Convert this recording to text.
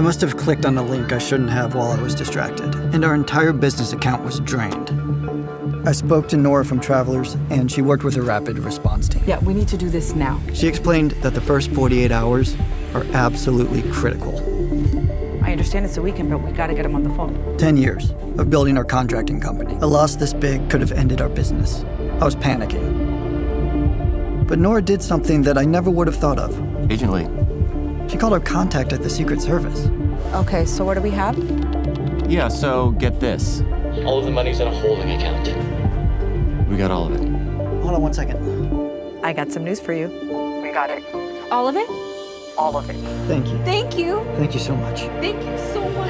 must have clicked on a link I shouldn't have while I was distracted, and our entire business account was drained. I spoke to Nora from Travelers, and she worked with a rapid response team. Yeah, we need to do this now. She explained that the first 48 hours are absolutely critical. I understand it's a weekend, but we gotta get him on the phone. 10 years of building our contracting company. A loss this big could have ended our business. I was panicking. But Nora did something that I never would have thought of. Agent Lee. She called our contact at the Secret Service. Okay, so what do we have? Yeah, so get this. All of the money's in a holding account. We got all of it. Hold on one second. I got some news for you. We got it. All of it? All of it. Thank you. Thank you. Thank you so much. Thank you so much.